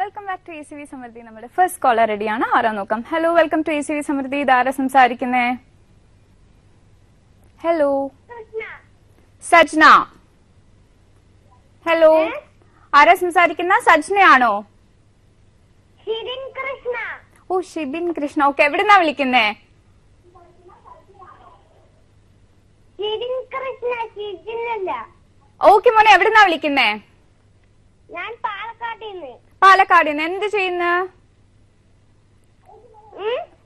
Welcome back to A C V Samruddhi നമ്മുടെ first caller റെഡിയാണ് ആരാ നോക്കാം? Hello welcome to A C V Samruddhi ഇതാരാ സംസാരിക്കുന്നേ? ഹലോ സജ്ന. ഹലോ ആരാ സംസാരിക്കുന്ന? സജ്നയാണോ? ഓ ഷിബിൻ കൃഷ്ണ. ഓക്കെ എവിടുന്നാ വിളിക്കുന്നേ? ഓക്കെ മോനെ എവിടുന്നാ വിളിക്കുന്നേ? ഞാൻ പാലക്കാട്ടിൽ നിന്ന് പാലക്കാട് നിന്ന് എന്ത് ചെയ്യുന്ന?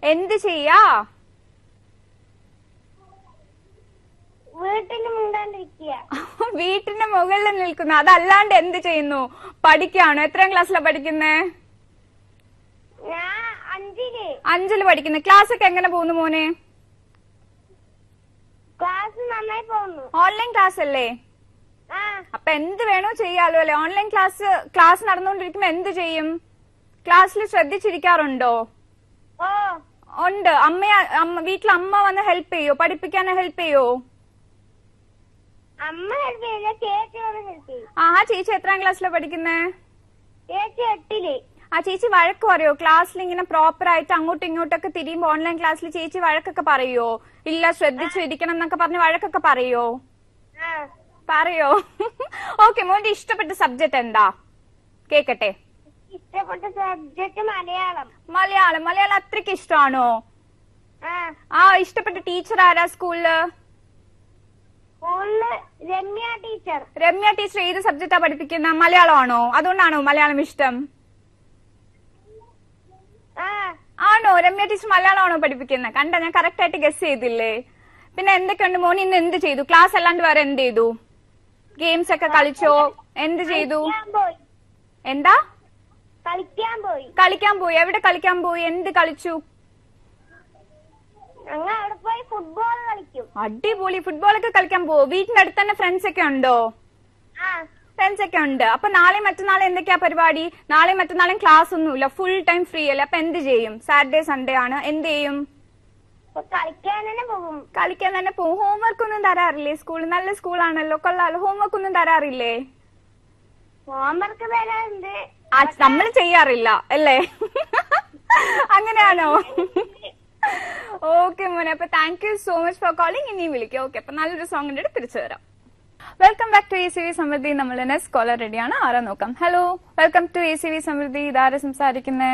എന്ത് ചെയ്യാ? വീട്ടിന്റെ മുകളിൽ നിൽക്കുന്ന അതല്ലാണ്ട് എന്ത് ചെയ്യുന്നു? പഠിക്കാണോ? എത്രാം ക്ലാസ്സിലാ പഠിക്കുന്നേ? അഞ്ചിൽ. പഠിക്കുന്നു. ക്ലാസ് ഒക്കെ എങ്ങനെ പോകുന്നു മോനെ? ക്ലാസ് നന്നായി പോകുന്നു. ഓൺലൈൻ ക്ലാസ് അല്ലേ അപ്പൊ എന്ത് വേണോ ചെയ്യാലോ അല്ലെ? ഓൺലൈൻ ക്ലാസ് ക്ലാസ് നടന്നുകൊണ്ടിരിക്കുമ്പോ എന്ത് ചെയ്യും? ക്ലാസ്സിൽ ശ്രദ്ധിച്ചിരിക്കാറുണ്ടോ? ഉണ്ട്. അമ്മ വീട്ടിൽ അമ്മ വന്ന് ഹെൽപ്പ് ചെയ്യോ? പഠിപ്പിക്കാൻ ഹെൽപ്പ് ചെയ്യോ? അമ്മ ആ ചേച്ചി എത്രാം ക്ലാസ്സിലാ പഠിക്കുന്നേ? ചേച്ചി എട്ടിൽ. ആ ചേച്ചി വഴക്ക് പറയോ? ക്ലാസ്സിൽ ഇങ്ങനെ പ്രോപ്പർ ആയിട്ട് അങ്ങോട്ടും ഇങ്ങോട്ടൊക്കെ തിരിയുമ്പോ ഓൺലൈൻ ക്ലാസ്സിൽ ചേച്ചി വഴക്കൊക്കെ പറയോ? ഇല്ല ശ്രദ്ധിച്ചു ഇരിക്കണം എന്നൊക്കെ പറഞ്ഞ് വഴക്കൊക്കെ പറയോ? പറയോ? ഓക്കെ മോന്റെ ഇഷ്ടപ്പെട്ട സബ്ജക്ട് എന്താ? കേക്കട്ടെ. ഇഷ്ടപ്പെട്ട സബ്ജക്ട് മലയാളം. മലയാളം. മലയാളം അത്രയ്ക്ക് ഇഷ്ടമാണോ? ആ. ഇഷ്ടപ്പെട്ട ടീച്ചർ ആരാ സ്കൂളിൽ രമ്യ ടീച്ചർ രമ്യ ടീച്ചർ ഏത് സബ്ജക്റ്റാ പഠിപ്പിക്കുന്ന? മലയാളമാണോ? അതുകൊണ്ടാണോ മലയാളം ഇഷ്ടം? ആണോ? രമ്യ ടീച്ചർ മലയാളമാണോ പഠിപ്പിക്കുന്നത് കണ്ട ഞാൻ കറക്റ്റ് ആയിട്ട് ഗസ് ചെയ്തില്ലേ? പിന്നെ എന്തൊക്കെയുണ്ട്? മോൻ ഇന്ന് എന്ത് ചെയ്തു? ക്ലാസ് അല്ലാണ്ട് വേറെ എന്ത് ചെയ്തു? ഗെയിംസ് ഒക്കെ കളിച്ചോ? എന്ത് ചെയ്തു? എന്താ? കളിക്കാൻ പോയി. കളിക്കാൻ പോയി. എവിടെ കളിക്കാൻ പോയി? എന്ത് കളിച്ചു? ഫുട്ബോൾ കളിക്കും. അടിപൊളി. ഫുട്ബോൾ ഒക്കെ കളിക്കാൻ പോവോ വീട്ടിന്റെ അടുത്ത് തന്നെ ഫ്രണ്ട്സ് ഒക്കെ ഉണ്ടോ? ഫ്രണ്ട്സ് ഒക്കെ ഉണ്ട്. അപ്പൊ നാളെ മറ്റന്നാളെ എന്തൊക്കെയാ പരിപാടി? നാളെ മറ്റന്നാളും ക്ലാസ് ഒന്നുമില്ല. ഫുൾ ടൈം ഫ്രീ അല്ലേ? അപ്പൊ എന്ത് ചെയ്യും? സാറ്റർഡേ സൺഡേ ആണ്. എന്ത് ചെയ്യും? കളിക്കാൻ തന്നെ പോകും. പോകും. ഹോംവർക്ക് ഒന്നും തരാറില്ലേ? സ്കൂൾ നല്ല സ്കൂളാണല്ലോ കൊള്ളാലോ ഹോംവർക്ക് ഒന്നും തരാറില്ലേ? ഹോംവർക്ക് തരാറുണ്ട്. നമ്മൾ ചെയ്യാറില്ല അല്ലേ? അങ്ങനെയാണോ? ഓക്കെ മോനെ. അപ്പൊ thank you so much for calling ഇനിയും വിളിക്കാം. ഓക്കെ അപ്പൊ നല്ലൊരു സോങ് അടുത്ത് തിരിച്ചു വരാം welcome back to A C V Samruddhi നമ്മൾ നെക്സ്റ്റ് സ്കോളർ റെഡിയാണ് ആരാ നോക്കാം? Hello welcome to A C V Samruddhi ഇതാരാ സംസാരിക്കുന്നേ?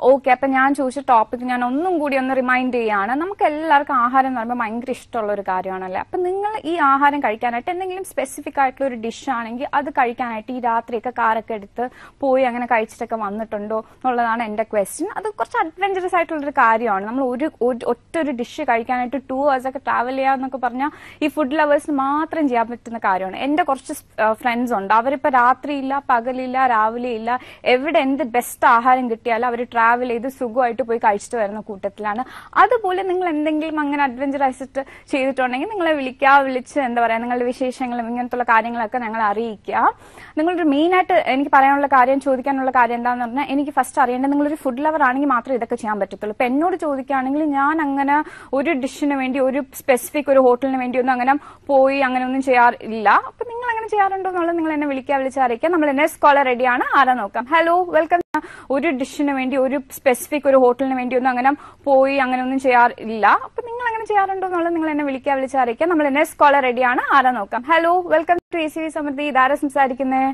ഓക്കെ അപ്പൊ ഞാൻ ചോദിച്ച ടോപ്പിക് ഞാൻ ഒന്നും കൂടി ഒന്ന് റിമൈൻഡ് ചെയ്യാണ്. നമുക്ക് എല്ലാവർക്കും ആഹാരം എന്ന് പറയുമ്പോൾ ഭയങ്കര ഇഷ്ടമുള്ള ഒരു കാര്യമാണല്ലേ? അപ്പൊ നിങ്ങൾ ഈ ആഹാരം കഴിക്കാനായിട്ട് എന്തെങ്കിലും സ്പെസിഫിക് ആയിട്ടുള്ള ഒരു ഡിഷ് ആണെങ്കിൽ അത് കഴിക്കാനായിട്ട് ഈ രാത്രിയൊക്കെ കാറൊക്കെ എടുത്ത് പോയി അങ്ങനെ കഴിച്ചിട്ടൊക്കെ വന്നിട്ടുണ്ടോ എന്നുള്ളതാണ് എന്റെ ക്വസ്റ്റ്യൻ അത് കുറച്ച് അഡ്വഞ്ചറസ് ആയിട്ടുള്ള ഒരു കാര്യമാണ്. നമ്മൾ ഒരു ഒരു- ഒറ്റ ഒരു ഡിഷ് കഴിക്കാനായിട്ട് ടു അവേഴ്സ് ഒക്കെ ട്രാവൽ ചെയ്യാന്നൊക്കെ പറഞ്ഞാൽ ഈ ഫുഡ് ലവേഴ്സിന് മാത്രം ചെയ്യാൻ പറ്റുന്ന കാര്യമാണ്. എന്റെ കുറച്ച് ഫ്രണ്ട്സ് ഉണ്ട്. അവരിപ്പോ രാത്രിയില്ല പകലില്ല രാവിലെ ഇല്ല എവിടെ എന്ത് ബെസ്റ്റ് ആഹാരം കിട്ടിയാലും അവർ ട്രാവൽ ചെയ്ത് സുഖമായിട്ട് പോയി കഴിച്ചിട്ട് വരുന്ന കൂട്ടത്തിലാണ്. അതുപോലെ നിങ്ങൾ എന്തെങ്കിലും അങ്ങനെ അഡ്വഞ്ചർ ആയിട്ട് ചെയ്തിട്ടുണ്ടെങ്കിൽ നിങ്ങളെ വിളിക്കുക വിളിച്ച് എന്താ പറയാ നിങ്ങളുടെ വിശേഷങ്ങളും ഇങ്ങനത്തുള്ള കാര്യങ്ങളൊക്കെ ഞങ്ങളെ അറിയിക്കുക. നിങ്ങളൊരു മെയിൻ ആയിട്ട് എനിക്ക് പറയാനുള്ള കാര്യം ചോദിക്കാനുള്ള കാര്യം എന്താണെന്ന് പറഞ്ഞാൽ എനിക്ക് ഫസ്റ്റ് അറിയേണ്ടത് നിങ്ങളൊരു ഫുഡ് ലവർ ആണെങ്കിൽ മാത്രമേ ഇതൊക്കെ ചെയ്യാൻ പറ്റത്തുള്ളൂ. ഇപ്പൊ എന്നോട് ചോദിക്കുകയാണെങ്കിൽ ഞാൻ അങ്ങനെ ഒരു ഡിഷിന് വേണ്ടി ഒരു സ്പെസിഫിക് ഒരു ഹോട്ടലിന് വേണ്ടി ഒന്നും അങ്ങനെ പോയി അങ്ങനെ ഒന്നും ചെയ്യാറില്ല. അപ്പൊ നിങ്ങൾ അങ്ങനെ ചെയ്യാറുണ്ടോ? എന്നുള്ളത് നിങ്ങൾ എന്നെ വിളിക്കുക അറിയിക്കാം. നമ്മൾ എന്നെ സ്കോളർ റെഡിയാണ് ആരാ നോക്കാം? ഹലോ വെൽക്കം ഒരു ഡിഷിന് വേണ്ടി ഒരു സ്പെസിഫിക് ഒരു ഹോട്ടലിന് വേണ്ടി ഒന്നും അങ്ങനെ പോയി അങ്ങനെ ഒന്നും ചെയ്യാറില്ല അപ്പൊ നിങ്ങൾ അങ്ങനെ ചെയ്യാറുണ്ടോ എന്നുള്ളത് നിങ്ങൾ എന്നെ വിളിക്കുക വിളിച്ചറിയിക്കാം നമ്മൾ എന്നെ സ്കോളർ റെഡിയാണ് ആരാ നോക്കാം. Hello welcome to A C V Samruddhi ഇതാരാ സംസാരിക്കുന്നേ?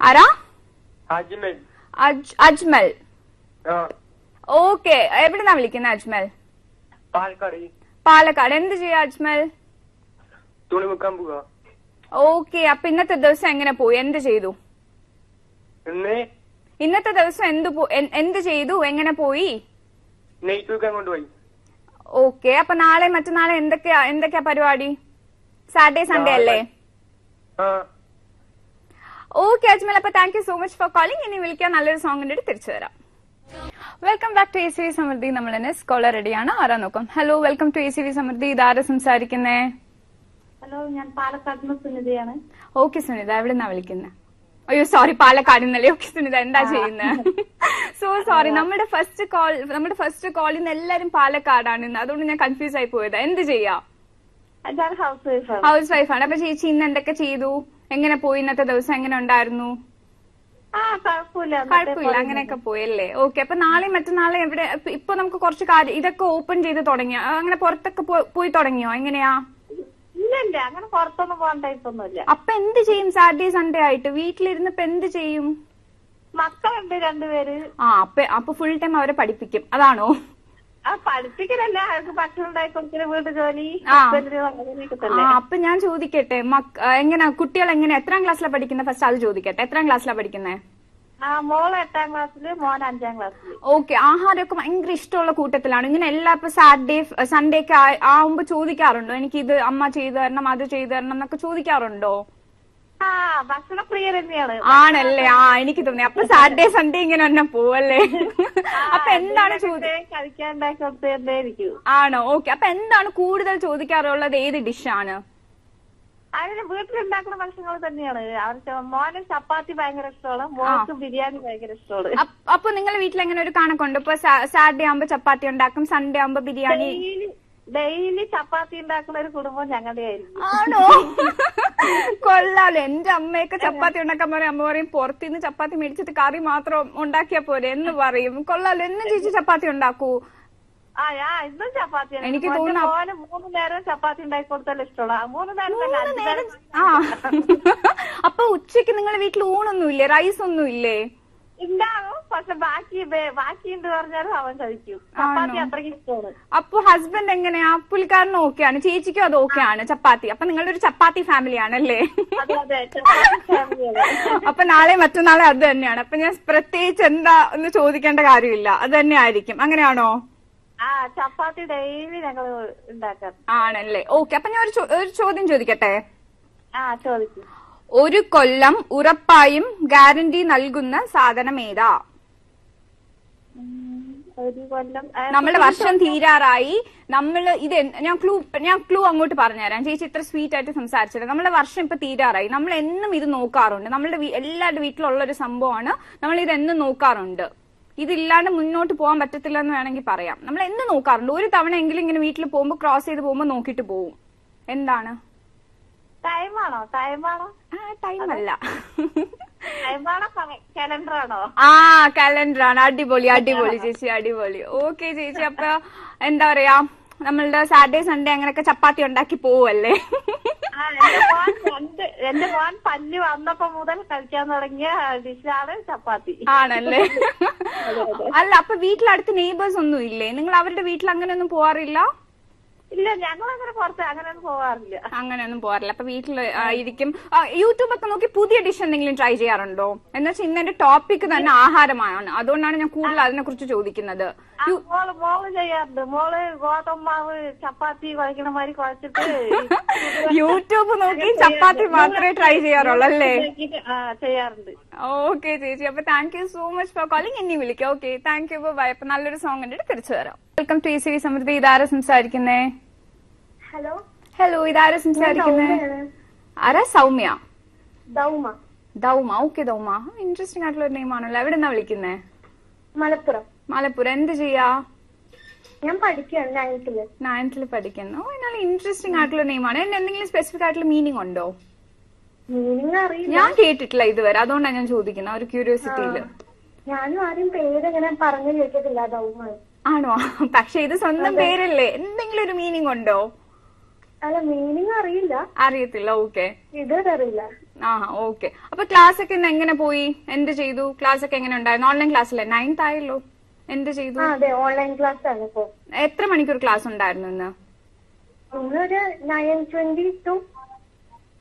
ആരാ? അജ്മൽ. ഓക്കെ എവിടുന്നാ വിളിക്കുന്നത് അജ്മൽ? പാലക്കാട്. പാലക്കാട്. എന്ത് ചെയ്യാ അജ്മൽ? തുണി വെക്കാൻ പോവാ. ഓക്കെ അപ്പൊ ഇന്നത്തെ ദിവസം എങ്ങനെ പോയി? എന്ത് ചെയ്തു? ഇന്ന് ഇന്നത്തെ ദിവസം എന്ത് എന്ത് ചെയ്തു? എങ്ങനെ പോയി? നെയ്ത്ത് കൊണ്ടുപോയി. ഓക്കെ അപ്പൊ നാളെ മറ്റന്നാളെ എന്തൊക്കെയാ എന്തൊക്കെയാ പരിപാടി? സാറ്റർഡേ സൺഡേ അല്ലേ? ഓക്കെ അജ്മൽ അപ്പൊ thank you so much for calling ഇനി വിളിക്കാൻ നല്ലൊരു സോങ്ങിന്റെ തിരിച്ചു വരാം. Welcome back to A C V Samruddhi നമ്മൾ തന്നെ സ്കോളർ റെഡിയാണ് ആരാ നോക്കാം? Hello welcome to A C V Samruddhi ഇതാരാ സംസാരിക്കുന്നേ? ഹലോ ഞാൻ പാലക്കാട് നിന്ന് സുനിതയാണ്. ഓക്കെ സുനിത. എവിടെന്നാ വിളിക്കുന്നത് അയ്യോ സോറി പാലക്കാട് ഇന്നലെ ഓക്കെ സുനിത എന്താ ചെയ്യുന്നത് സോ സോറി നമ്മുടെ ഫസ്റ്റ് കോൾ നമ്മുടെ ഫസ്റ്റ് കോളിൽ നിന്ന് എല്ലാരും പാലക്കാടാണ് ഇന്ന്. അതുകൊണ്ട് ഞാൻ കൺഫ്യൂസ് ആയി പോയത്. എന്ത് ചെയ്യാ? ഹൗസ് വൈഫ് വൈഫാണ് അപ്പൊ ചേച്ചി ഇന്ന് എന്തൊക്കെ ചെയ്തു? എങ്ങനെ പോയി ഇന്നത്തെ ദിവസം? എങ്ങനെ ഉണ്ടായിരുന്നു? കുഴപ്പമില്ല. അങ്ങനെയൊക്കെ പോയല്ലേ? ഓക്കെ അപ്പൊ നാളെ മറ്റന്നാളെ എവിടെ? ഇപ്പൊ- ഇപ്പൊ നമുക്ക് കുറച്ച് കാര്യം ഇതൊക്കെ ഓപ്പൺ ചെയ്ത് തുടങ്ങിയോ? അങ്ങനെ പുറത്തൊക്കെ പോയി തുടങ്ങിയോ? എങ്ങനെയാ? ഇല്ല ഇല്ല അങ്ങനെ പുറത്തൊന്നും പോകാൻ ടൈപ്പൊന്നുമില്ല അപ്പൊ എന്ത് ചെയ്യും സാറ്റർഡേ സൺഡേ ആയിട്ട്? വീട്ടിലിരുന്ന് ഇപ്പൊ എന്ത് ചെയ്യും? മക്കളുണ്ട് രണ്ടുപേര്. ആ അപ്പൊ അപ്പൊ ഫുൾ ടൈം അവരെ പഠിപ്പിക്കും. അതാണോ? ആ പഠിപ്പിക്കലല്ല. അവർക്ക് ഭക്ഷണം ഉണ്ടാക്കി കൊടുക്കൽ വീട്ടു ജോലി അപ്പൊ ഞാൻ ചോദിക്കട്ടെ എങ്ങനെ കുട്ടികൾ എങ്ങനെ എത്രാം ക്ലാസ്സിലാണ് പഠിക്കുന്നത് ഫസ്റ്റ് അത് ചോദിക്കട്ടെ. എത്രാം ക്ലാസ്സിലാണ് പഠിക്കുന്നത് ഓക്കെ ആഹാരമൊക്കെ ഭയങ്കര ഇഷ്ടമുള്ള കൂട്ടത്തിലാണ്. ഇങ്ങനെ എല്ലാ ഇപ്പൊ സാറ്റർഡേ സൺഡേ ഒക്കെ ആവുമ്പോ ചോദിക്കാറുണ്ടോ? എനിക്ക് ഇത് അമ്മ ചെയ്തു തരണം അത് ചെയ്തു തരണം എന്നൊക്കെ ചോദിക്കാറുണ്ടോ? ആണല്ലേ? ആ എനിക്ക് തോന്നി. അപ്പൊ സാറ്റർഡേ സൺഡേ ഇങ്ങനെ തന്നെ പോവല്ലേ? അപ്പൊ എന്താണ് ചോദിക്കാൻ ആണോ? ഓക്കെ അപ്പൊ എന്താണ് കൂടുതൽ ചോദിക്കാറുള്ളത്? ഏത് ഡിഷാണ് അതിന് വീട്ടിലുണ്ടാക്കുന്ന ഭക്ഷണങ്ങൾ തന്നെയാണ്. അവർക്ക് മോന് ചപ്പാത്തി ഭയങ്കര ഇഷ്ടമാണ് മോൾക്ക് ബിരിയാണി ഭയങ്കര ഇഷ്ടമാണ്. അപ്പൊ നിങ്ങളുടെ വീട്ടിൽ എങ്ങനെ ഒരു കണക്കുണ്ട്? ഇപ്പൊ സാറ്റർഡേ ആവുമ്പോ ചപ്പാത്തി ഉണ്ടാക്കും സൺഡേ ആവുമ്പോ ബിരിയാണി. ഡെയിലി ചപ്പാത്തി ഉണ്ടാക്കുന്ന ഒരു കുടുംബം ഞങ്ങളുടെ ആയിരുന്നു ആണോ? കൊള്ളാലോ. എന്റെ അമ്മയൊക്കെ ചപ്പാത്തി ഉണ്ടാക്കാൻ പറയും. അമ്മ പറയും പുറത്തുനിന്ന് ചപ്പാത്തി മേടിച്ചിട്ട് കറി മാത്രം ഉണ്ടാക്കിയാ പോരെ. എന്ന് പറയും. കൊള്ളാലോ. എന്നും ചേച്ചി ചപ്പാത്തി ഉണ്ടാക്കൂ. ഇന്നും ചപ്പാത്തി എനിക്ക് തോന്നുന്നു മൂന്ന് നേരം ചപ്പാത്തി ഉണ്ടാക്കി മൂന്ന് നേരം ആ. അപ്പൊ ഉച്ചയ്ക്ക് നിങ്ങളുടെ വീട്ടിൽ ഊണൊന്നും ഇല്ലേ റൈസ് ഒന്നും ഇല്ലേ ഉണ്ടാകും പക്ഷെ ബാക്കി ബാക്കി പറഞ്ഞാലും അവൻ കഴിക്കും. ചപ്പാത്തി അത്രയ്ക്ക് ഇഷ്ടമാണ്. അപ്പൊ ഹസ്ബൻഡ് എങ്ങനെയാ? പുള്ളിക്കാരനും ഓക്കെയാണ്. ചേച്ചിക്കും അത് ഓക്കെയാണ് ചപ്പാത്തി. അപ്പൊ നിങ്ങളുടെ ഒരു ചപ്പാത്തി ഫാമിലി ആണല്ലേ അപ്പൊ നാളെ മറ്റന്നാളെ അത് തന്നെയാണ്. അപ്പൊ ഞാൻ പ്രത്യേകിച്ച് എന്താ ഒന്ന് ചോദിക്കേണ്ട കാര്യമില്ല. അത് തന്നെ ആയിരിക്കും അങ്ങനെയാണോ? ചപ്പാത്തി ഡെയിലി ഞങ്ങൾ ഉണ്ടാക്കാം ആണല്ലേ? ഓക്കെ അപ്പൊ ഞാൻ ഒരു ഒരു ചോദ്യം ചോദിക്കട്ടെ? ആ ചോദിക്കും. ഒരു കൊല്ലം ഉറപ്പായും ഗ്യാരണ്ടി നൽകുന്ന സാധനം ഏതാ? ഒരു കൊല്ലം നമ്മളെ വർഷം തീരാറായി. നമ്മൾ ഇത് ഞാൻ ക്ലൂ ഞാൻ ക്ലൂ അങ്ങോട്ട് പറഞ്ഞുതരാം. ചേച്ചി ഇത്ര സ്വീറ്റ് ആയിട്ട് സംസാരിച്ചത്. നമ്മളെ വർഷം ഇപ്പൊ തീരാറായി. നമ്മൾ എന്നും ഇത് നോക്കാറുണ്ട്. നമ്മളുടെ എല്ലാവരുടെ വീട്ടിലുള്ള ഒരു സംഭവമാണ്. നമ്മൾ ഇത് എന്നും നോക്കാറുണ്ട്. ഇതില്ലാണ്ട് മുന്നോട്ട് പോകാൻ പറ്റത്തില്ല എന്ന് വേണമെങ്കിൽ പറയാം. നമ്മൾ എന്ത് നോക്കാറുണ്ട്? ഒരു തവണ എങ്കിലും ഇങ്ങനെ വീട്ടിൽ പോകുമ്പോൾ ക്രോസ് ചെയ്ത് പോകുമ്പോൾ നോക്കിയിട്ട് പോവും. എന്താണ്? ടൈമാണോ ടൈമാണോ ആ ടൈം അല്ല. കലണ്ടർ ആണോ? ആ കലണ്ടറാണ് അടിപൊളി അടിപൊളി ചേച്ചി അടിപൊളി. ഓക്കെ ചേച്ചി അപ്പൊ എന്താ പറയാ? നമ്മളുടെ സാറ്റർഡേ സൺഡേ അങ്ങനെയൊക്കെ ചപ്പാത്തി ഉണ്ടാക്കി പോവല്ലേ? എന്റെ മോൻ പല്ല് വന്നപ്പോ മുതൽ കഴിക്കാൻ തുടങ്ങിയ ഡിഷാണ് ചപ്പാത്തി. ആണല്ലേ? അല്ല അപ്പൊ വീട്ടിലടുത്ത് നെയ്ബേഴ്സ് ഒന്നും ഇല്ലേ? നിങ്ങൾ അവരുടെ വീട്ടിൽ അങ്ങനെ ഒന്നും പോവാറില്ല? ഇല്ല ഞങ്ങൾ അങ്ങനെ പുറത്ത് അങ്ങനെയൊന്നും പോവാറില്ല. അങ്ങനെയൊന്നും പോവാറില്ല. അപ്പൊ വീട്ടിൽ ആയിരിക്കും യൂട്യൂബ് ഒക്കെ നോക്കി പുതിയ ഡിഷ് എന്തെങ്കിലും ട്രൈ ചെയ്യാറുണ്ടോ? എന്ന് വെച്ചാൽ ഇന്ന് എന്റെ ടോപ്പിക് തന്നെ ആഹാരമാണ്. അതുകൊണ്ടാണ് ഞാൻ കൂടുതൽ അതിനെ കുറിച്ച് ചോദിക്കുന്നത്. മോൾ മോൾ ചെയ്യാറുണ്ട്. മോൾ ഗോതമ്പാവ് ചപ്പാത്തി കുഴക്കണ മാതിരി കുഴച്ചിട്ട് യൂട്യൂബ് നോക്കി ചപ്പാത്തി മാത്രമേ ട്രൈ ചെയ്യാറുള്ളൂ അല്ലേ? ചെയ്യാറുണ്ട്. ഓക്കെ ചേച്ചി. അപ്പൊ thank you so much for calling ഇനി വിളിക്കാം. ഓക്കെ താങ്ക് യു ബൈ അപ്പൊ നല്ലൊരു സോങ് കണ്ടിട്ട് തിരിച്ചു വരാം വെൽക്കം ടു സി സമൃദ്ധി ഇതാരാ സംസാരിക്കുന്നേ? ഹലോ ഹലോ ഇതാരാ സംസാരിക്കുന്നേ? ആരാ? സൗമ്യ. ദൗമ. ദൗമ. ഓക്കെ ദൗമ. ഇൻട്രസ്റ്റിംഗ് ആയിട്ടുള്ള ഒരു നെയിം ആണല്ലോ. എവിടെ നിന്നാ വിളിക്കുന്നേ? മലപ്പുറം. മലപ്പുറം. എന്ത് ചെയ്യാ? ഞാൻ പഠിക്കുകയാണ് നയൻത്തിൽ നയൻത്തിൽ പഠിക്കുന്നു. നല്ല ഇൻട്രസ്റ്റിംഗ് ആയിട്ടുള്ള നെയിമാണ് എന്തെങ്കിലും സ്പെസിഫിക് ആയിട്ടുള്ള മീനിങ് ഉണ്ടോ? മീനിങ് അറിയില്ല ഞാൻ കേട്ടിട്ടില്ല ഇതുവരെ. അതുകൊണ്ടാണ് ഞാൻ ചോദിക്കുന്നത് ഒരു ക്യൂരിയോസിറ്റിയിൽ ഞാനും ആരും പേര് ഇങ്ങനെ പറഞ്ഞു കേട്ടിട്ടില്ല ആണോ? പക്ഷെ ഇത് സ്വന്തം പേരല്ലേ? എന്തെങ്കിലും ഒരു മീനിങ് ഉണ്ടോ? അല്ല മീനിങ് അറിയില്ല. അറിയത്തില്ല ഓക്കെ. ഇതുവരെ അറിയില്ല. ആ ഓക്കെ. അപ്പൊ ക്ലാസ് ഒക്കെ ഇന്ന് എങ്ങനെ പോയി? എന്ത് ചെയ്തു? ക്ലാസ് ഒക്കെ എങ്ങനെ ഉണ്ടായിരുന്നു? ഓൺലൈൻ ക്ലാസ് അല്ലേ? നയൻത് ആയല്ലോ. എന്ത് ചെയ്തു? അതെ ഓൺലൈൻ ക്ലാസ് ആണ് ഇപ്പോ. എത്ര മണിക്കൂർ ക്ലാസ് ഉണ്ടായിരുന്നു ഇന്ന്? ഇന്നൊരു നയൻ ട്വന്റി ടു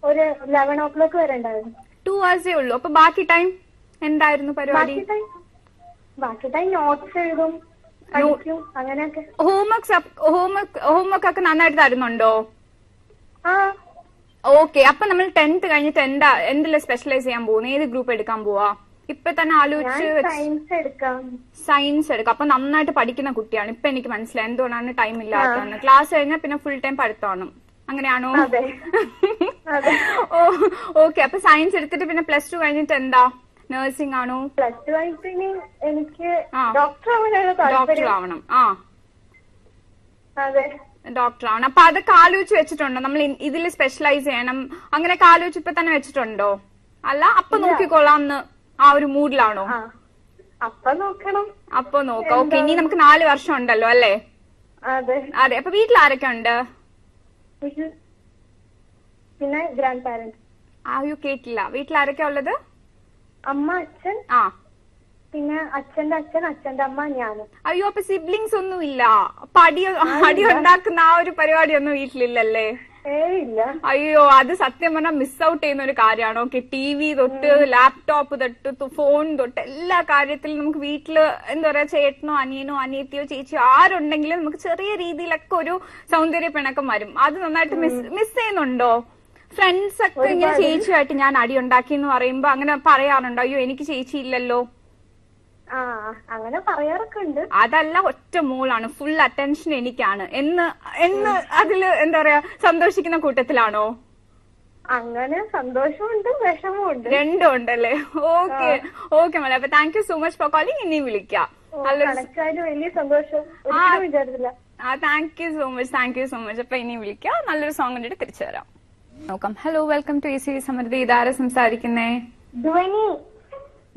ഒരു ലെവൻ ഓ ക്ലോക്ക് വരെ ഉണ്ടായിരുന്നു. ടു ഹവേഴ്സേ ഉള്ളൂ. അപ്പൊ ബാക്കി ടൈം എന്തായിരുന്നു പരിപാടി? ബാക്കി ടൈം ബാക്കി ടൈം നോട്ട്സ് എഴുതും പഠിക്കും അങ്ങനെയൊക്കെ. ഹോംവർക്ക് ഹോംവർക്ക് ഹോംവർക്ക് ഒക്കെ നന്നായിട്ട് തരുന്നുണ്ടോ? ആ. ഓക്കെ അപ്പൊ നമ്മൾ ടെൻത്ത് കഴിഞ്ഞിട്ട് എന്താ എന്തെല്ലാം സ്പെഷ്യലൈസ് ചെയ്യാൻ പോകുന്നു. ഏത് ഗ്രൂപ്പ് എടുക്കാൻ പോവാ? ഇപ്പൊ തന്നെ ആലോചിച്ച് സയൻസ് എടുക്കാം. സയൻസ് എടുക്കാം. അപ്പൊ നന്നായിട്ട് പഠിക്കുന്ന കുട്ടിയാണ്. ഇപ്പൊ എനിക്ക് മനസ്സിലായി. എന്തുകൊണ്ടാണ് ടൈം ഇല്ലാത്തതെന്ന്. ക്ലാസ് കഴിഞ്ഞാൽ പിന്നെ ഫുൾ ടൈം പഠിത്തമാണ്. അങ്ങനെയാണോ? ഓ ഓക്കെ. അപ്പൊ സയൻസ് എടുത്തിട്ട് പിന്നെ പ്ലസ് ടു കഴിഞ്ഞിട്ട് എന്താ? നഴ്സിംഗ് ആണോ? പ്ലസ് ടു ആയിട്ട് ഇനി എനിക്ക്. ഡോക്ടർ ആവണം. ആ. ഡോക്ടർ ആവണം. അപ്പൊ അതൊക്കെ ആലോചിച്ച് വെച്ചിട്ടുണ്ടോ? നമ്മൾ ഇതിൽ സ്പെഷ്യലൈസ് ചെയ്യണം. അങ്ങനെ ആലോചിച്ച് ഇപ്പൊ തന്നെ വെച്ചിട്ടുണ്ടോ? അല്ല അപ്പൊ നോക്കിക്കൊള്ളാന്ന് ആ ഒരു മൂഡിലാണോ? അപ്പൊ നോക്കണം. അപ്പൊ നോക്കാം. ഓക്കെ ഇനി നമുക്ക് നാല് വർഷം ഉണ്ടല്ലോ അല്ലേ? അതെ. അപ്പൊ വീട്ടിൽ ആരൊക്കെ ഉണ്ട്? പിന്നെ ഗ്രാൻഡ് പാരന്റ് ആയോ കേട്ടില്ല. വീട്ടിൽ ആരൊക്കെയാ ഉള്ളത്? അമ്മ അച്ഛൻ. ആ. പിന്നെ അച്ഛന്റെ അച്ഛൻ അച്ഛന്റെ അമ്മ ഞാനും. അയ്യോ അപ്പൊ സിബ്ലിങ്സ് ഒന്നും ഇല്ല അപ്പൊ അടി അടി ഉണ്ടാക്കുന്ന ആ ഒരു പരിപാടി ഒന്നും വീട്ടിലില്ലല്ലേ? അയ്യോ അത് സത്യം പറഞ്ഞാൽ മിസ് ഔട്ട് ചെയ്യുന്ന ഒരു കാര്യമാണ്? ഓക്കെ ടി വി തൊട്ട് ലാപ്ടോപ്പ് തൊട്ട് ഫോൺ തൊട്ട് എല്ലാ കാര്യത്തിലും നമുക്ക് വീട്ടിൽ എന്താ പറയാ ചേട്ടനോ അനിയനോ അനിയത്തിയോ ചേച്ചിയോ ആരുണ്ടെങ്കിലും നമുക്ക് ചെറിയ രീതിയിലൊക്കെ ഒരു സൗന്ദര്യ പിണക്കം വരും. അത് നന്നായിട്ട് മിസ് മിസ് ചെയ്യുന്നുണ്ടോ? ഫ്രണ്ട്സ് ഒക്കെ ഇങ്ങനെ ചേച്ചിയായിട്ട് ഞാൻ അടി ഉണ്ടാക്കി എന്ന് പറയുമ്പോ അങ്ങനെ പറയാറുണ്ടോ? അയ്യോ എനിക്ക് ചേച്ചി ഇല്ലല്ലോ. അങ്ങനെ പറയാറൊക്കെ ഉണ്ട് അതല്ല ഒറ്റ മോളാണ്. ഫുൾ അറ്റൻഷൻ എനിക്കാണ്. എന്ന് എന്ന് അതിൽ എന്താ പറയാ സന്തോഷിക്കുന്ന കൂട്ടത്തിലാണോ? അങ്ങനെ സന്തോഷമുണ്ട് വിഷമമുണ്ട്. രണ്ടും ഉണ്ടല്ലേ? ഓക്കെ ഓക്കെ മോളെ. അപ്പൊ thank you so much for calling ഇനി വിളിക്കാം. വലിയ സന്തോഷം. വിചാരിച്ചില്ല. ആ thank you so much thank you so much അപ്പൊ ഇനി വിളിക്കാം. നല്ലൊരു സോങ് കണ്ടിട്ട് തിരിച്ചു വരാം നോക്കാം ഹലോ വെൽക്കം ടു ഇ സമൃദ്ധി ഇതാരെ സംസാരിക്കുന്നേ? ധ്വനി.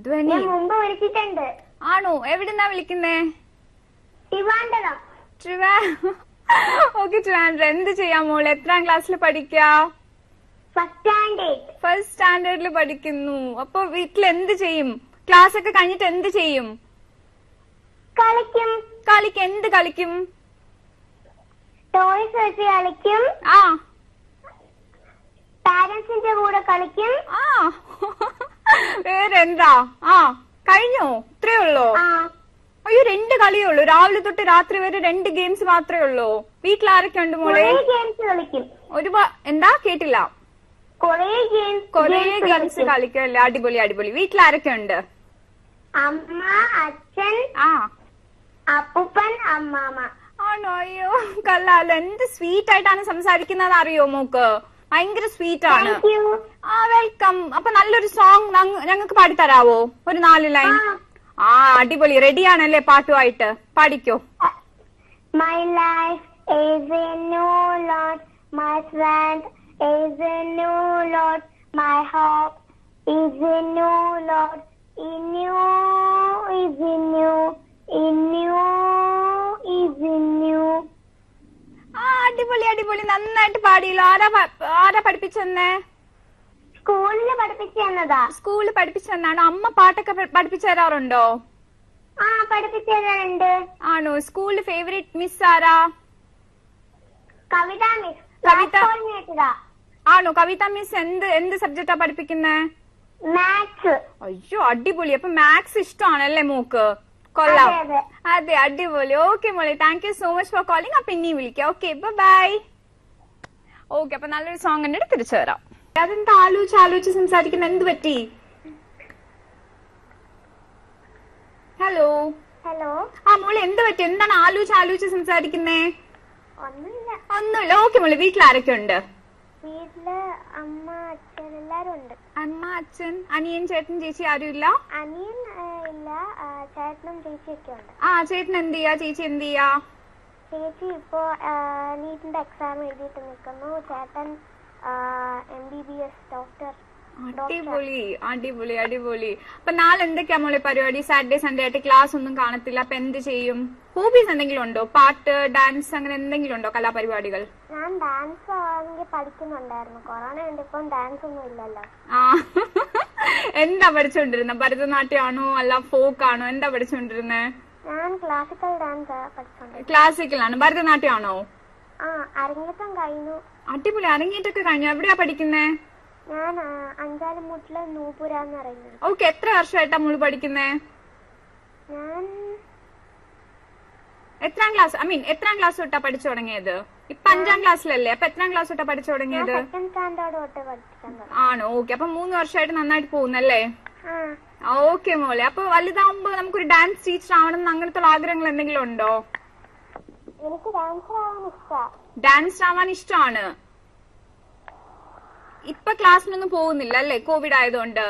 ധ്വനി. മുമ്പ് വിളിച്ചിട്ടുണ്ട്. ആണോ? എവിടുന്നാ വിളിക്കുന്നേ? ട്രിവാൻഡ്രം. ട്രിവാ ഓക്കെ ട്രിവാൻഡ്ര. എന്ത് ചെയ്യാം മോൾ എത്രാം ക്ലാസ്സിൽ പഠിക്കാ? ഫസ്റ്റ് സ്റ്റാൻഡേർഡ് ഫസ്റ്റ് സ്റ്റാൻഡേർഡിൽ പഠിക്കുന്നു. അപ്പൊ വീട്ടിൽ എന്ത് ചെയ്യും? ക്ലാസ് ഒക്കെ കഴിഞ്ഞിട്ട് എന്ത് ചെയ്യും? കളിക്കും. കളിക്കും. എന്ത് കളിക്കും? ടോയ്സ് വെച്ച് കളിക്കും. ആ. പാരന്റ്സിന്റെ കൂടെ കളിക്കും. ആ. വേറെന്താ? ആ കഴിഞ്ഞോ? ഇത്രേ ഉള്ളോ? അയ്യോ രണ്ട് കളിയേ ഉള്ളൂ രാവിലെ തൊട്ട് രാത്രി വരെ രണ്ട് ഗെയിംസ് മാത്രമേ ഉള്ളൂ. വീട്ടിൽ ആരൊക്കെ ഉണ്ട് മോളെ? ഒരു എന്താ? കേട്ടില്ല. കൊറേ ഗെയിംസ് കൊറേ ഗെയിംസ് കളിക്കല്ലേ അടിപൊളി അടിപൊളി. വീട്ടിൽ ആരൊക്കെ ഉണ്ട്? അമ്മ അച്ഛൻ ആ. അപ്പൂപ്പൻ അമ്മാമ ആണോ? അയ്യോ കല്ലാലോ എന്ത് സ്വീറ്റ് ആയിട്ടാണ് സംസാരിക്കുന്നത് അറിയോ മോക്ക്? ഭയങ്കര സ്വീറ്റ് ആണ്. ആ വെൽക്കം അപ്പൊ നല്ലൊരു സോങ് ഞങ്ങൾക്ക് പാടിത്തരാവോ? ഒരു നാല് ലൈൻ ആ. അടിപൊളി. റെഡി ആണല്ലേ പാട്ടുമായിട്ട്? പാടിക്കോ. My life is in you, Lord. My strength is in you, Lord. My hope is in you, Lord. In you is in you. In you is in you. ആ അടിപൊളി നന്നായിട്ട് പാടിയല്ലോ. ആരാ ആരാ പഠിപ്പിച്ചെന്നേ സ്കൂളിൽ പഠിപ്പിച്ചു തന്നതാ സ്കൂളിൽ പഠിപ്പിച്ചെന്നാണോ അമ്മ പാട്ടൊക്കെ പഠിപ്പിച്ചു തരാറുണ്ടോ? ആ പഠിപ്പിച്ചു തരാറുണ്ട്. ആണോ? സ്കൂളിൽ ഫേവറേറ്റ് മിസ് ആരാ? കവിത മിസ് കവിത. ആണോ? കവിത മിസ് എന്ത് എന്ത് സബ്ജക്റ്റാ പഠിപ്പിക്കുന്നേ? മാത്സ് അയ്യോ അടിപൊളി. അപ്പൊ മാത്സ് ഇഷ്ടമാണല്ലേ മോക്ക്? കൊള്ളാം. അതെ അടിപൊളി. ഓക്കെ മോളെ. Thank you so much for calling അപ്പൊ ഇനിയും വിളിക്കാം. ഓക്കെ ബൈ ഓക്കെ അപ്പൊ നല്ലൊരു സോങ് കണ്ടിട്ട് തിരിച്ചു വരാം അതെന്താ ആലോചിച്ച് ആലോചിച്ച് സംസാരിക്കുന്ന? എന്ത് പറ്റി? ഹലോ ഹലോ ആ മോളെ എന്ത് പറ്റി? എന്താണ് ആലോചിച്ച് ആലോചിച്ച് സംസാരിക്കുന്നേ? ഒന്നുമില്ല. ഒന്നുമില്ല. ഓക്കെ മോളെ വീട്ടിൽ ആരൊക്കെ ഉണ്ട് വീട്ടിൽ അമ്മ അച്ഛൻ എല്ലാരും ഉണ്ട് അമ്മ അച്ഛൻ അനിയൻ ചേട്ടൻ ചേച്ചി ആരും ഇല്ല അനിയൻ ഇല്ല. ചേട്ടനും ചേച്ചിയൊക്കെ ഉണ്ട് ആ ചേട്ടൻ എന്ത് ചെയ്യാ? ചേച്ചി എന്ത് ചെയ്യാ? ചേച്ചി ഇപ്പോ നീറ്റിന്റെ എക്സാം എഴുതിയിട്ട് നിൽക്കുന്നു. ചേട്ടൻ M B B S doctor അടിപൊളി അടിപൊളി അടിപൊളി. അപ്പൊ നാളെ എന്തൊക്കെയാ മോളെ പരിപാടി? സാറ്റർഡേ സൺഡേ ആയിട്ട് ക്ലാസ് ഒന്നും കാണത്തില്ല. അപ്പൊ എന്ത് ചെയ്യും? ഹോബീസ് എന്തെങ്കിലും ഉണ്ടോ? പാട്ട് ഡാൻസ് അങ്ങനെ എന്തെങ്കിലും ഉണ്ടോ കലാപരിപാടികൾ? ഞാൻ ഡാൻസ് പഠിക്കുന്നുണ്ടായിരുന്നു. കൊറോണ ഇപ്പം ഡാൻസ് ഒന്നും ഇല്ലല്ലോ. ആ. എന്താ പഠിച്ചോണ്ടിരുന്നെ? ഭരതനാട്യമാണോ അല്ല ഫോക്ക് ആണോ? എന്താ പഠിച്ചോണ്ടിരുന്നെ? ഞാൻ ക്ലാസിക്കൽ ഡാൻസ് പഠിച്ചോണ്ട് ക്ലാസിക്കലാണ് ഭരതനാട്യമാണോ ആ അരങ്ങേറ്റം കഴിഞ്ഞു. അടിപൊളി. അരങ്ങേറ്റൊക്കെ കഴിഞ്ഞു. എവിടെയാ പഠിക്കുന്നേ? ഞാൻ അഞ്ചാലുമുട്ടിലെ നൂപുര എന്ന് പറയുന്നത്. ഓക്കെ എത്ര വർഷമായിട്ടാ മുൾ പഠിക്കുന്നേ? ഞാൻ എത്രാം ക്ലാസ് ഐ മീൻ എത്രാം ക്ലാസ് തൊട്ടാ പഠിച്ചു തുടങ്ങിയത്? ഇപ്പൊ അഞ്ചാം ക്ലാസ്സിലല്ലേ? അപ്പൊ എത്രാം ക്ലാസ് തൊട്ടാ പഠിച്ചു തുടങ്ങിയത്? ആണോ? ഓക്കെ അപ്പൊ മൂന്ന് വർഷമായിട്ട് നന്നായിട്ട് പോകുന്നല്ലേ? ഓക്കെ മോളെ. അപ്പൊ വലുതാവുമ്പോ നമുക്കൊരു ഡാൻസ് ടീച്ചർ ആവണം അങ്ങനത്തെ ആഗ്രഹങ്ങൾ എന്തെങ്കിലും ഉണ്ടോ? എനിക്ക് ഡാൻസ് ആവാൻ ഇഷ്ടമാണ്. ഇപ്പൊ ക്ലാസ്സിനൊന്നും പോകുന്നില്ല അല്ലേ? കോവിഡ് ആയതുകൊണ്ട്.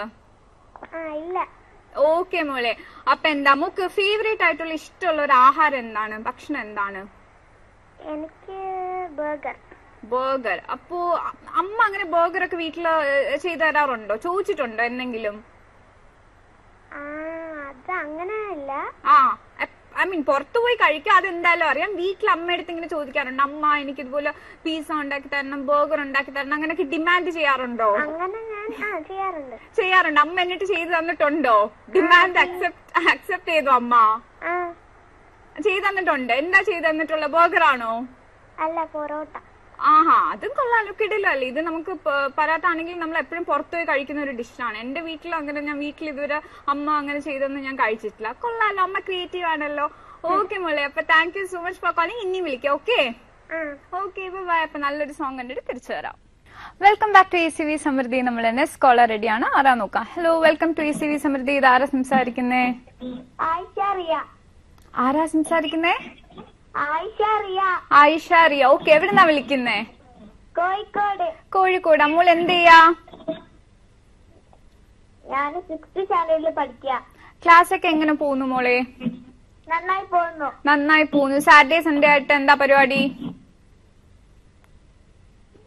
ഓക്കെ മോളെ. അപ്പൊ എന്താ നമുക്ക് ഫേവറേറ്റ് ആയിട്ടുള്ള ഇഷ്ടമുള്ള ഒരു ആഹാരം എന്താണ്? ഭക്ഷണം എന്താണ്? എനിക്ക് ബർഗർ ബർഗർ അപ്പോ അമ്മ അങ്ങനെ ബർഗർ ഒക്കെ വീട്ടിൽ ചെയ്തു തരാറുണ്ടോ? ചോദിച്ചിട്ടുണ്ടോ എന്തെങ്കിലും? അത് അങ്ങനെയല്ല. ആ ഐ മീൻ പുറത്തു പോയി കഴിക്കാൻ അത് എന്തായാലും അറിയാം. വീട്ടിൽ അമ്മയടുത്ത് ഇങ്ങനെ ചോദിക്കാറുണ്ട് അമ്മ എനിക്ക് ഇതുപോലെ പീസ ഉണ്ടാക്കി തരണം ബർഗർ ഉണ്ടാക്കി തരണം അങ്ങനെയൊക്കെ ഡിമാൻഡ് ചെയ്യാറുണ്ടോ? അങ്ങനെ ഞാൻ ചെയ്യാറുണ്ട്. ചെയ്യാറുണ്ട്. അമ്മ എന്നിട്ട് ചെയ്തു തന്നിട്ടുണ്ടോ? ഡിമാൻഡ് അക്സെപ്റ്റ് അക്സെപ്റ്റ് ചെയ്തു അമ്മ? ചെയ്തു തന്നിട്ടുണ്ട്. എന്താ ചെയ്തു തന്നിട്ടുള്ള ബർഗർ ആണോ? അല്ല പൊറോട്ട. ആഹാ അതും കൊള്ളാലോ കിടിലല്ലേ ഇത് നമുക്ക് പരാട്ട ആണെങ്കിൽ നമ്മൾ എപ്പോഴും പുറത്തു പോയി കഴിക്കുന്ന ഒരു ഡിഷാണ്. എന്റെ വീട്ടിൽ അങ്ങനെ ഞാൻ വീട്ടിൽ ഇതുവരെ അമ്മ അങ്ങനെ ചെയ്തൊന്നും ഞാൻ കഴിച്ചിട്ടില്ല. കൊള്ളാലോ. അമ്മ ക്രിയേറ്റീവ് ആണല്ലോ. ഓക്കെ മോളെ. അപ്പൊ thank you so much for calling ഇനിയും വിളിക്കാം. ഓക്കെ ഓക്കെ ബൈ അപ്പൊ നല്ലൊരു സോങ് കണ്ടിട്ട് തിരിച്ചു വരാം. Welcome back to A C V Samruddhi നമ്മൾ എന്നെ സ്കോളർ റെഡിയാണ് ആരാ നോക്കാം? Hello welcome to A C V Samruddhi ഇത് ആരാ സംസാരിക്കുന്നേ? ആരാ സംസാരിക്കുന്നേ? ആയിഷ അറിയ? ഓക്കെ എവിടുന്നാ വിളിക്കുന്നേ? കോഴിക്കോട്. കോഴിക്കോട്. അമ്മൂൾ എന്ത് ചെയ്യാ? ഞാൻ സിക്സ്ത് സ്റ്റാൻഡേർഡിൽ പഠിക്കുക ക്ലാസ് ഒക്കെ എങ്ങനെ പോകുന്നു മോളെ? നന്നായി പോകുന്നു. നന്നായി പോകുന്നു. സാറ്റർഡേ സൺഡേ ആയിട്ട് എന്താ പരിപാടി?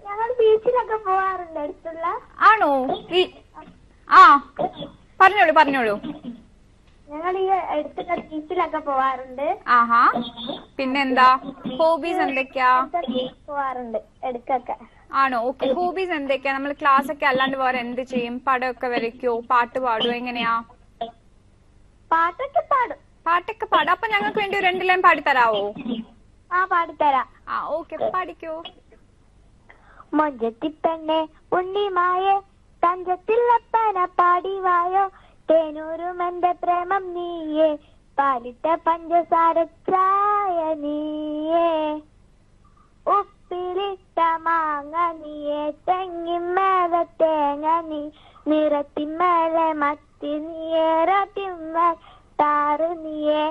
ഞങ്ങൾ ബീച്ചിലൊക്കെ പോവാറുണ്ട്. അടുത്തുള്ള ആണോ? ഈ ആ പറഞ്ഞോളൂ പറഞ്ഞോളൂ. ഞങ്ങൾ ഈ അടുത്തുള്ള ബീച്ചിലൊക്കെ പോവാറുണ്ട്. ആഹാ. പിന്നെന്താ? ഹോബീസ് എന്തൊക്കെയാ? പോവാറുണ്ട് എടുക്കൊക്കെ. ആണോ? ഓക്കെ ഹോബീസ് എന്തൊക്കെയാ? നമ്മൾ ക്ലാസ് ഒക്കെ അല്ലാണ്ട് വേറെ എന്ത് ചെയ്യും? പടമൊക്കെ വരയ്ക്കോ? പാട്ട് പാടുവോ? എങ്ങനെയാ? പാട്ടൊക്കെ പാടും. പാട്ടൊക്കെ പാടും. അപ്പൊ ഞങ്ങൾക്ക് വേണ്ടി ഒരു രണ്ട് ലൈൻ പാടിത്തരാവോ ആ പാടിത്തരാ ആ ഓക്കെ പാടിക്കോ. മൊഞ്ചത്തിപ്പെണ്ണെ ഉണ്ണിമായെ തഞ്ചത്തില്ലപ്പന പാടിവായോ. തേനൂരും എന്റെ പ്രേമം നീയേ പാലിട്ട പഞ്ചസാര ചായ നീയേ. ഉപ്പിലിട്ട മാങ്ങ നീയേ തെങ്ങിന്മേലെ തേങ്ങ നീ നിറത്തിമേലെ മത്തി നീയേ റത്തിന്മേൽ താറ് നീയേ.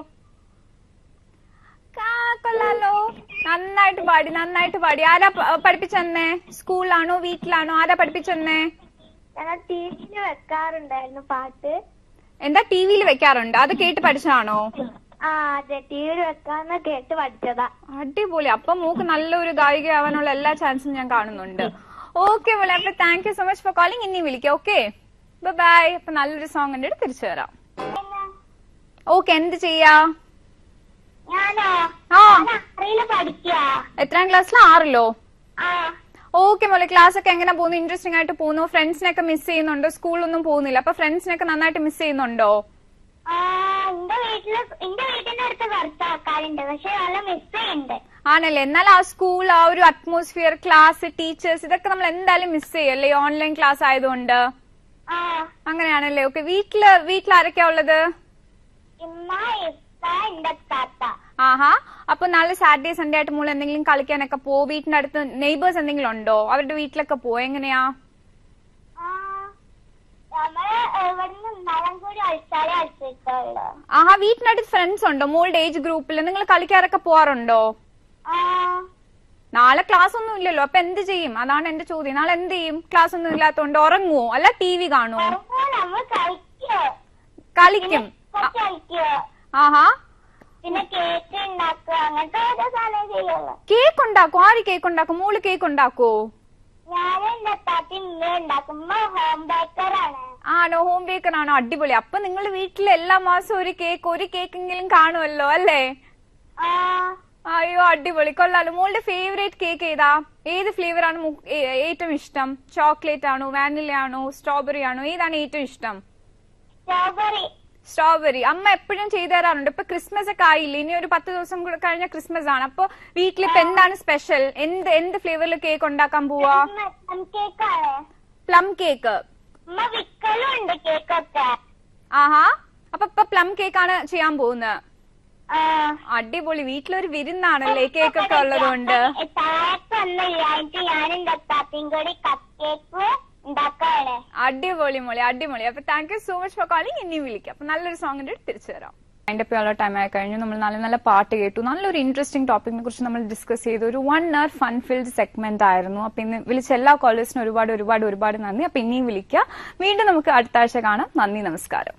കൊള്ളാലോ നന്നായിട്ട് പാടി നന്നായിട്ട് പാടി. ആരാ പഠിപ്പിച്ചെന്നേ? സ്കൂളിലാണോ വീട്ടിലാണോ? ആരാ പഠിപ്പിച്ചെന്നേ? ഞങ്ങൾ ടി വിയിൽ വെക്കാറുണ്ടായിരുന്നു പാട്ട്. എന്താ ടി വിയിൽ വെക്കാറുണ്ട്? അത് കേട്ട് പഠിച്ചതാണോ? ആ അതെ. ടി വിയിൽ വെക്കാന്ന് കേട്ട് പഠിച്ചതാ. അടിപൊളി. അപ്പൊ മൂക്ക് നല്ലൊരു ഗായികയാവാനുള്ള എല്ലാ ചാൻസും ഞാൻ കാണുന്നുണ്ട്. ഓക്കെ മോളെ അപ്പൊ thank you so much for calling ഇനി വിളിക്കാം. ഓക്കെ? ബൈ അപ്പൊ നല്ലൊരു സോങ് കണ്ടിട്ട് തിരിച്ചു വരാം. ഓക്കെ എന്ത് ചെയ്യാ? ആ. എത്രാം ക്ലാസ്സിലാ ആറിലോ? ഓക്കെ മോളെ ക്ലാസ് ഒക്കെ എങ്ങനെ പോകുന്നു? ഇൻട്രസ്റ്റിംഗ് ആയിട്ട് പോകുന്നു. ഫ്രണ്ട്സിനൊക്കെ മിസ് ചെയ്യുന്നുണ്ടോ? സ്കൂളൊന്നും പോകുന്നില്ല. അപ്പൊ ഫ്രണ്ട്സിനൊക്കെ നന്നായിട്ട് മിസ് ചെയ്യുന്നുണ്ടോ? ആണല്ലേ? എന്നാൽ ആ സ്കൂൾ ആ ഒരു അറ്റ്മോസ്ഫിയർ ക്ലാസ് ടീച്ചേഴ്സ് ഇതൊക്കെ നമ്മൾ എന്തായാലും മിസ് ചെയ്യും അല്ലേ? ഓൺലൈൻ ക്ലാസ് ആയതുകൊണ്ട്. അങ്ങനെയാണല്ലേ? ഓക്കെ വീട്ടിൽ വീട്ടിൽ ആരൊക്കെയാ ഉള്ളത് ആഹാ. അപ്പൊ നാളെ സാറ്റർഡേ സൺഡേ ആയിട്ട് മോൾ എന്തെങ്കിലും കളിക്കാനൊക്കെ പോ. വീട്ടിന്റെ അടുത്ത് നെയ്ബേഴ്സ് എന്തെങ്കിലും ഉണ്ടോ? അവരുടെ വീട്ടിലൊക്കെ പോ. എങ്ങനെയാ? ആഹാ വീട്ടിനടുത്ത് ഫ്രണ്ട്സ് ഉണ്ടോ? മോളുടെ ഏജ് ഗ്രൂപ്പിൽ നിങ്ങൾ കളിക്കാറൊക്കെ പോവാറുണ്ടോ? നാളെ ക്ലാസ് ഒന്നും ഇല്ലല്ലോ. അപ്പൊ എന്ത് ചെയ്യും? അതാണ് എന്റെ ചോദ്യം. നാളെ എന്ത് ചെയ്യും? ക്ലാസ് ഒന്നും ഇല്ലാത്തോണ്ട് ഉറങ്ങുവോ? അല്ല ടി വി കാണുവോ? കളിക്കോ? ആഹാ. പിന്നെ കേക്ക് ഉണ്ടാക്കുക അങ്ങനത്തെ ഓരോ സാധനം ചെയ്യുള്ളൂ. കേക്ക് ഉണ്ടാക്കും ആര് കേക്ക് ഉണ്ടാക്കും മോൾ കേക്ക് ഉണ്ടാക്കോ ഞാൻ എന്റെ താത്തി ഇമ്മ ഉണ്ടാക്കും ഉമ്മ ഹോം ബേക്കറാണ് ആണോ. ഹോം ബേക്കർ ആണോ? അടിപൊളി. അപ്പൊ നിങ്ങൾ വീട്ടിൽ എല്ലാ മാസവും ഒരു കേക്ക് ഒരു കേക്കെങ്കിലും കാണുമല്ലോ അല്ലേ? ആ. അയ്യോ അടിപൊളി. കൊള്ളാലോ. മോളുടെ ഫേവറേറ്റ് കേക്ക് ഏതാ? ഏത് ഫ്ലേവർ ആണ് മു- ഏ- ഏറ്റവും ഇഷ്ടം? ചോക്ലേറ്റ് ആണോ വാനില ആണോ സ്ട്രോബെറി ആണോ? ഏതാണ് ഏറ്റവും ഇഷ്ടം? Strawberry strawberry. അമ്മ എപ്പോഴും ചെയ്തു തരാറുണ്ട്. ഇപ്പൊ ക്രിസ്മസ് ഒക്കെ ആയില്ല? ഇനി ഒരു പത്ത് ദിവസം കൂടെ കഴിഞ്ഞ ക്രിസ്മസ് ആണ്. അപ്പൊ വീട്ടിൽ ഇപ്പൊ എന്താണ് സ്പെഷ്യൽ എന്ത് എന്ത് ഫ്ലേവറിൽ കേക്ക് ഉണ്ടാക്കാൻ പോവാ? പ്ലം കേക്ക് ആഹാ. അപ്പൊ ഇപ്പൊ പ്ലം കേക്ക് ആണ് ചെയ്യാൻ പോകുന്നത് അടിപൊളി. വീട്ടിലൊരു വിരുന്നാണല്ലേ കേക്ക് ഒക്കെ ഉള്ളതുകൊണ്ട്? താത്തയും കൂടി കപ്പ് കേക്ക് അടിപൊളി മോളി അടിപൊളി. അപ്പൊ thank you so much for calling ഇനിയും വിളിക്കാം. അപ്പൊ നല്ലൊരു സോങ്ങിന്റെ തിരിച്ചു തരാം അതിന്റെ ഉള്ള ടൈം ആയി കഴിഞ്ഞു നമ്മൾ നല്ല നല്ല പാട്ട് കേട്ടു. നല്ലൊരു ഇൻട്രസ്റ്റിംഗ് ടോപ്പിക്കിനെ കുറിച്ച് നമ്മൾ ഡിസ്കസ് ചെയ്തു. ഒരു one hour fun filled segment ആയിരുന്നു. അപ്പൊ ഇന്ന് വിളിച്ച എല്ലാ കോളേജിനും ഒരുപാട് ഒരുപാട് ഒരുപാട് നന്ദി. അപ്പൊ ഇനിയും വിളിക്കുക വീണ്ടും നമുക്ക് അടുത്ത ആഴ്ച കാണാം. നന്ദി നമസ്കാരം.